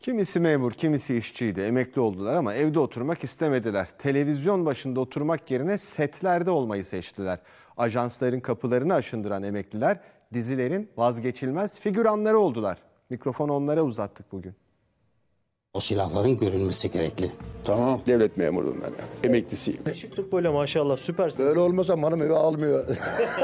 Kimisi memur, kimisi işçiydi, emekli oldular ama evde oturmak istemediler. Televizyon başında oturmak yerine setlerde olmayı seçtiler. Ajansların kapılarını aşındıran emekliler dizilerin vazgeçilmez figüranları oldular. Mikrofonu onlara uzattık bugün. O silahların görülmesi gerekli. Tamam. Devlet memuruyum ben. ya. Emeklisiyim. Şıklık böyle maşallah süpersin. Öyle olmasa hanım eve almıyor.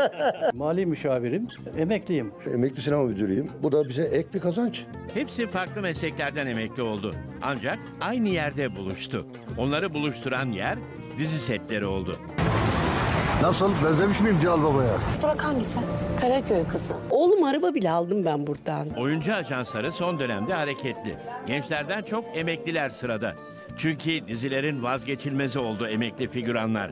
Mali müşavirim, emekliyim. Emekli sinema müdürüyüm. Bu da bize ek bir kazanç. Hepsi farklı mesleklerden emekli oldu. Ancak aynı yerde buluştu. Onları buluşturan yer dizi setleri oldu. Nasıl? Benzemiş miyim Celal Baba'ya? Durak hangisi? Karaköy kızı. Oğlum araba bile aldım ben buradan. Oyuncu ajansları son dönemde hareketli. Gençlerden çok emekliler sırada. Çünkü dizilerin vazgeçilmezi oldu emekli figüranlar.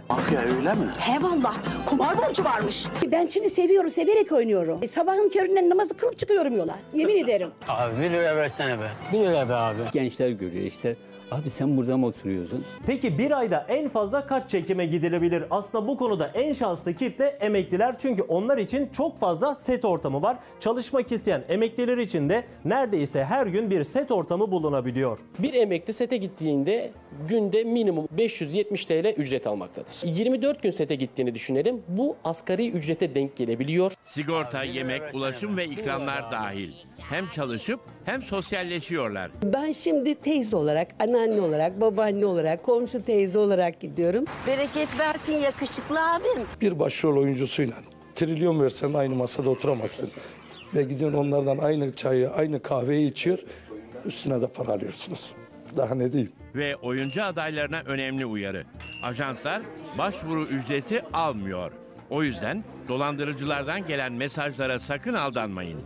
He valla kumar borcu varmış. Ben Çin'i seviyorum, severek oynuyorum. E, sabahın köründen namazı kılıp çıkıyorum yola. Yemin ederim. Abi bir lira versene be. Bir lira be abi. Gençler görüyor işte. Abi sen burada mı oturuyorsun? Peki bir ayda en fazla kaç çekime gidilebilir? Aslında bu konuda en şanslı kitle emekliler. Çünkü onlar için çok fazla set ortamı var. Çalışmak isteyen emekliler için de neredeyse her gün bir set ortamı bulunabiliyor. Bir emekli sete gittiğinde günde minimum 570 TL ücret almaktadır. 24 gün sete gittiğini düşünelim. Bu asgari ücrete denk gelebiliyor. Sigorta, yemek, ulaşım ve ikramlar dahil. Hem çalışıp hem sosyalleşiyorlar. Ben şimdi teyze olarak, anneanne olarak, babaanne olarak, komşu teyze olarak gidiyorum. Bereket versin yakışıklı abim. Bir başrol oyuncusuyla trilyon versen aynı masada oturamazsın. Ve gidiyorsun onlardan aynı çayı, aynı kahveyi içiyor. Üstüne de para alıyorsunuz. Daha ne diyeyim? Ve oyuncu adaylarına önemli uyarı. Ajanslar başvuru ücreti almıyor. O yüzden dolandırıcılardan gelen mesajlara sakın aldanmayın.